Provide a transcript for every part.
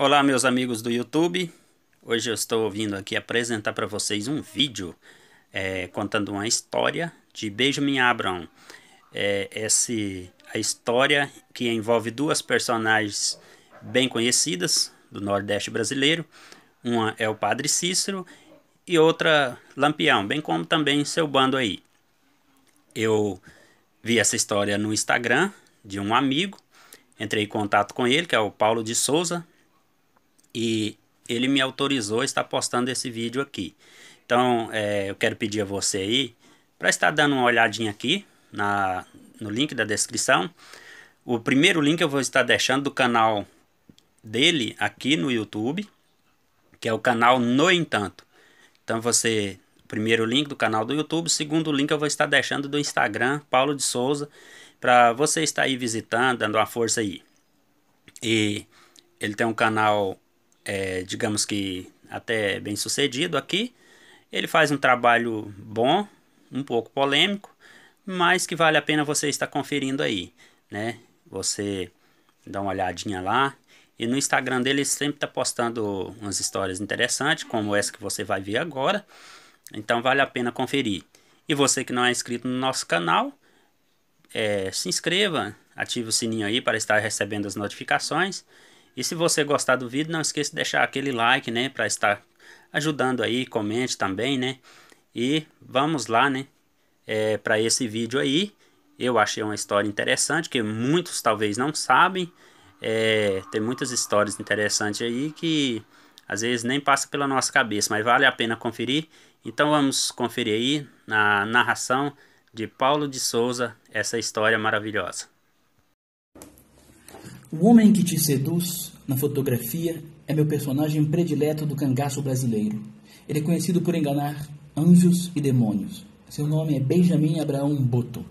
Olá meus amigos do YouTube, hoje eu estou vindo aqui apresentar para vocês um vídeo é, contando uma história de Benjamin Abraham. É, esse, a história que envolve duas personagens bem conhecidas do Nordeste brasileiro, uma é o Padre Cícero e outra Lampião, bem como também seu bando aí. Eu vi essa história no Instagram de um amigo, entrei em contato com ele, que é o Paulo de Souza, e ele me autorizou a estar postando esse vídeo aqui. Então, é, eu quero pedir a você aí para estar dando uma olhadinha aqui na, no link da descrição. O primeiro link eu vou estar deixando do canal dele aqui no YouTube, que é o canal No Entanto. Então, você, primeiro link do canal do YouTube, segundo link eu vou estar deixando do Instagram, Paulo de Souza, para você estar aí visitando, dando uma força aí. E ele tem um canal é, digamos que até bem sucedido aqui. Ele faz um trabalho bom, um pouco polêmico, mas que vale a pena você estar conferindo aí, né? Você dá uma olhadinha lá. E no Instagram dele ele sempre está postando umas histórias interessantes, como essa que você vai ver agora. Então vale a pena conferir. E você que não é inscrito no nosso canal, é, se inscreva, ative o sininho aí para estar recebendo as notificações. E se você gostar do vídeo, não esqueça de deixar aquele like, né, para estar ajudando aí, comente também, né? E vamos lá, né, é, para esse vídeo aí. Eu achei uma história interessante, que muitos talvez não sabem. É, tem muitas histórias interessantes aí que às vezes nem passa pela nossa cabeça, mas vale a pena conferir. Então vamos conferir aí na narração de Paulo de Souza essa história maravilhosa. O homem que te seduz na fotografia é meu personagem predileto do cangaço brasileiro. Ele é conhecido por enganar anjos e demônios. Seu nome é Benjamin Abraão Boto.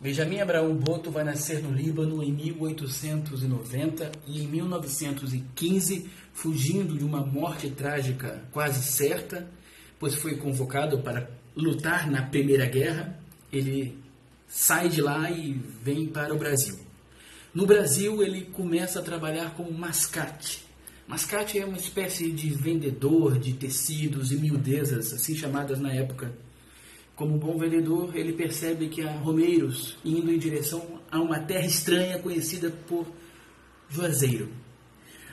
Benjamin Abraão Boto vai nascer no Líbano em 1890 e em 1915, fugindo de uma morte trágica quase certa, pois foi convocado para lutar na Primeira Guerra, ele sai de lá e vem para o Brasil. No Brasil, ele começa a trabalhar como mascate. Mascate é uma espécie de vendedor de tecidos e miudezas, assim chamadas na época. Como bom vendedor, ele percebe que há romeiros indo em direção a uma terra estranha conhecida por Juazeiro.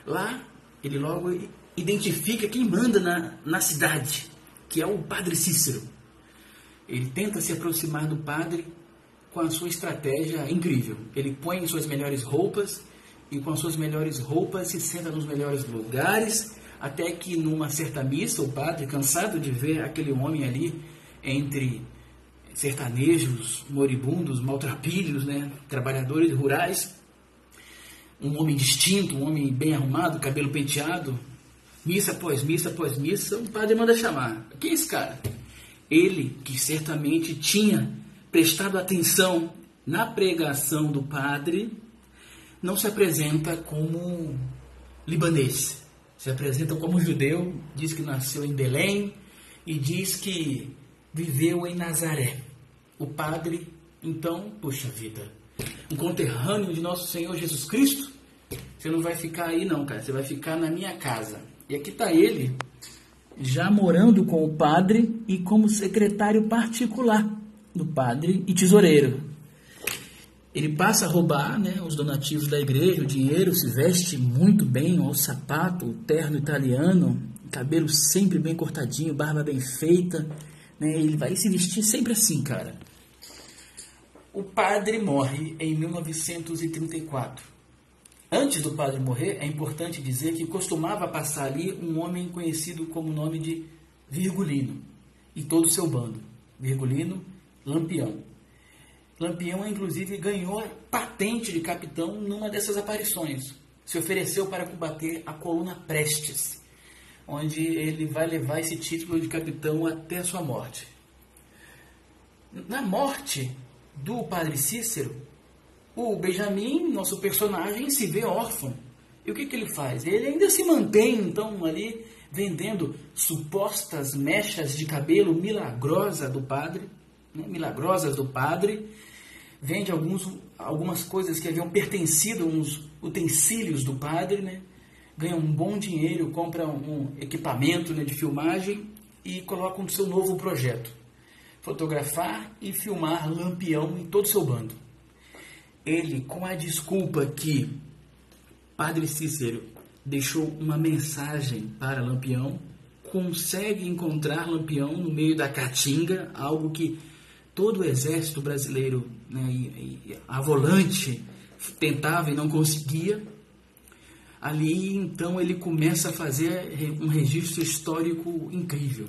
Lá, ele logo identifica quem manda na, na cidade, que é o padre Cícero. Ele tenta se aproximar do padre com a sua estratégia incrível. Ele põe suas melhores roupas e com as suas melhores roupas se senta nos melhores lugares, até que numa certa missa o padre, cansado de ver aquele homem ali entre sertanejos, moribundos, maltrapilhos, né, trabalhadores rurais, um homem distinto, um homem bem arrumado, cabelo penteado, missa após missa após missa, o padre manda chamar. Quem é esse cara? Ele que certamente tinha prestado atenção na pregação do padre, não se apresenta como libanês. Se apresenta como judeu, diz que nasceu em Belém e diz que viveu em Nazaré. O padre, então, puxa vida, um conterrâneo de nosso Senhor Jesus Cristo, você não vai ficar aí não, cara, você vai ficar na minha casa. E aqui está ele, já morando com o padre e como secretário particular do padre e tesoureiro. Ele passa a roubar né, os donativos da igreja, o dinheiro, se veste muito bem, o sapato, o terno italiano, cabelo sempre bem cortadinho, barba bem feita. Né, ele vai se vestir sempre assim, cara. O padre morre em 1934. Antes do padre morrer, é importante dizer que costumava passar ali um homem conhecido como o nome de Virgulino e todo o seu bando. Virgulino Lampião. Lampião, inclusive, ganhou patente de capitão numa dessas aparições. Se ofereceu para combater a coluna Prestes, onde ele vai levar esse título de capitão até a sua morte. Na morte do padre Cícero, o Benjamin, nosso personagem, se vê órfão. E o que, que ele faz? Ele ainda se mantém, então, ali vendendo supostas mechas de cabelo milagrosa do padre né, milagrosas do padre, vende alguns, algumas coisas que haviam pertencido, uns utensílios do padre, né, ganha um bom dinheiro, compra um equipamento né, de filmagem e coloca um seu novo projeto: fotografar e filmar Lampião em todo o seu bando. Ele, com a desculpa que Padre Cícero deixou uma mensagem para Lampião, consegue encontrar Lampião no meio da caatinga, algo que todo o exército brasileiro né, e, e, a volante tentava e não conseguia. Ali então ele começa a fazer um registro histórico incrível.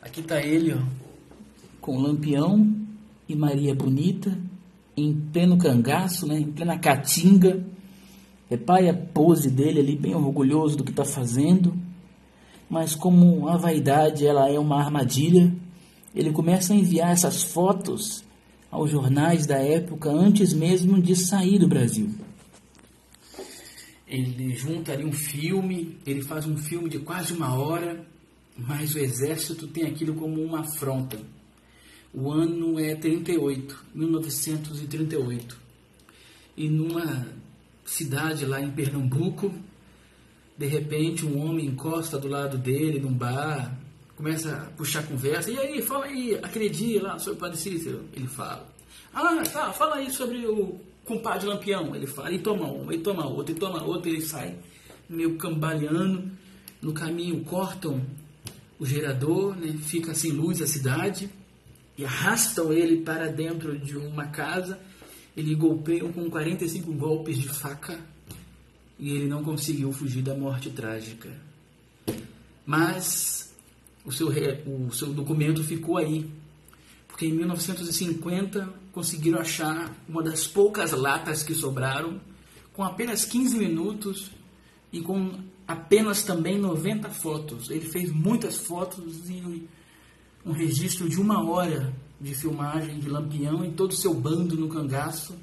Aqui está ele, ó, com Lampião e Maria Bonita, em pleno cangaço, né, em plena caatinga. Repare a pose dele ali, bem orgulhoso do que está fazendo. Mas como a vaidade ela é uma armadilha, ele começa a enviar essas fotos aos jornais da época antes mesmo de sair do Brasil. Ele junta ali um filme, ele faz um filme de quase uma hora, mas o exército tem aquilo como uma afronta. O ano é 38, 1938. E numa cidade lá em Pernambuco, de repente um homem encosta do lado dele num bar, começa a puxar conversa. E aí, fala aí, aquele dia lá sobre o Padre Cícero, ele fala. Ah, tá, fala aí sobre o compadre Lampião. Ele fala, e toma uma, e toma outra, e toma outra, ele sai meio cambaleando. No caminho cortam o gerador, né, fica sem luz a cidade e arrastam ele para dentro de uma casa. Ele golpeiam com 45 golpes de faca e ele não conseguiu fugir da morte trágica. Mas o seu, o seu documento ficou aí, porque em 1950 conseguiram achar uma das poucas latas que sobraram, com apenas 15 minutos e com apenas também 90 fotos. Ele fez muitas fotos e um registro de uma hora de filmagem de Lampião e todo o seu bando no cangaço,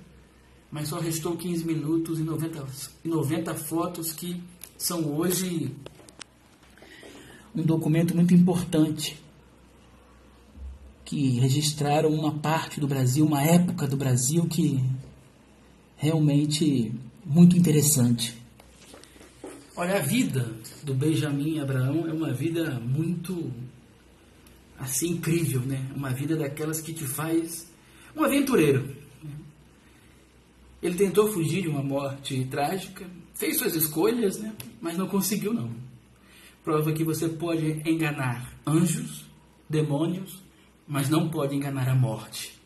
mas só restou 15 minutos e 90, e 90 fotos que são hoje um documento muito importante que registraram uma parte do Brasil, uma época do Brasil que realmente muito interessante. Olha, a vida do Benjamin Abraão é uma vida muito assim incrível, né? Uma vida daquelas que te faz um aventureiro. Ele tentou fugir de uma morte trágica, fez suas escolhas, né? Mas não conseguiu não prova que você pode enganar anjos, demônios, mas não pode enganar a morte.